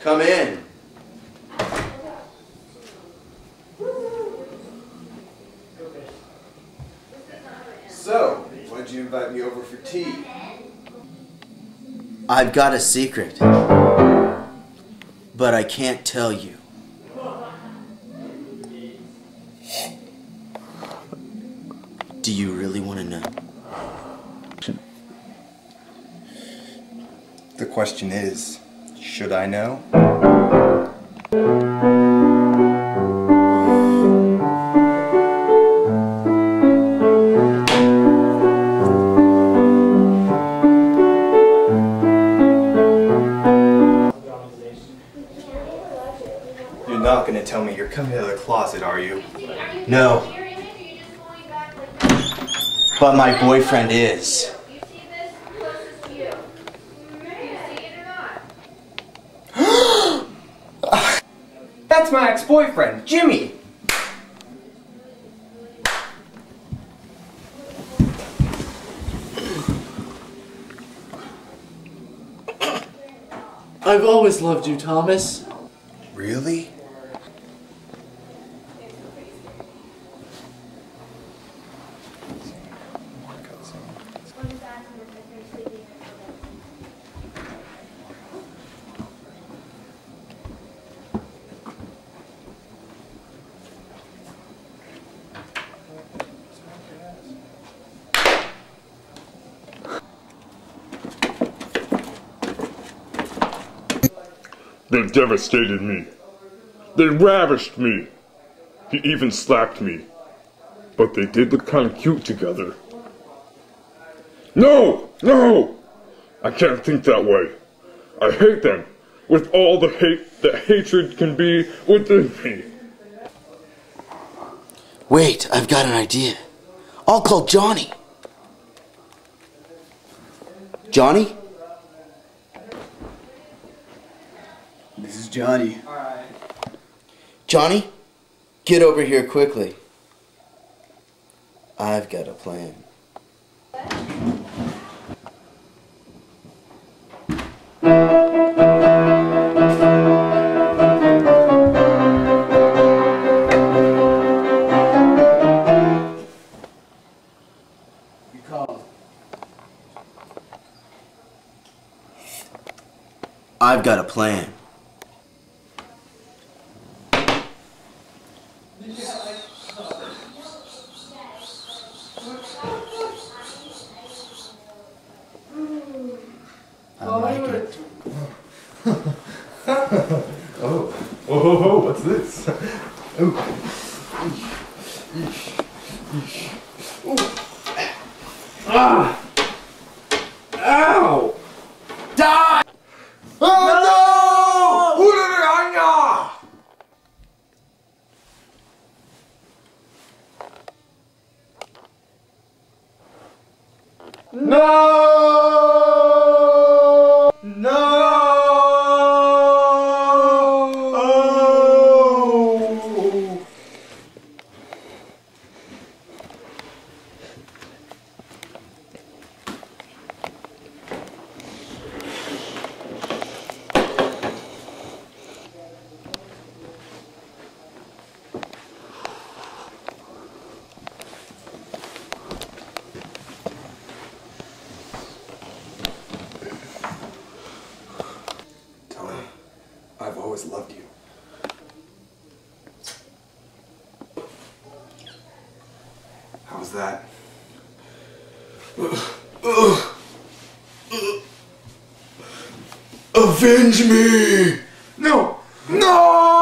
Come in. So, why'd you invite me over for tea? I've got a secret. But I can't tell you. Do you really want to know? The question is, should I know? You're not gonna tell me you're coming out of the closet, are you? No. But my boyfriend is. You see this closest to you. Do you see it or not? That's my ex-boyfriend, Jimmy! I've always loved you, Thomas. Really? They devastated me. They ravished me. He even slapped me. But they did look kind of cute together. No! No! I can't think that way. I hate them with all the hate that hatred can be within me. Wait, I've got an idea. I'll call Johnny. Johnny? This is Johnny. Johnny? Get over here quickly. I've got a plan. I've got a plan. I like it. Oh, oh, oh, what's this? Oh. Ah! Ow! Die! Oh no! Hurranya! No! No! Tony, I've always loved you. How's that? Avenge me! No! No!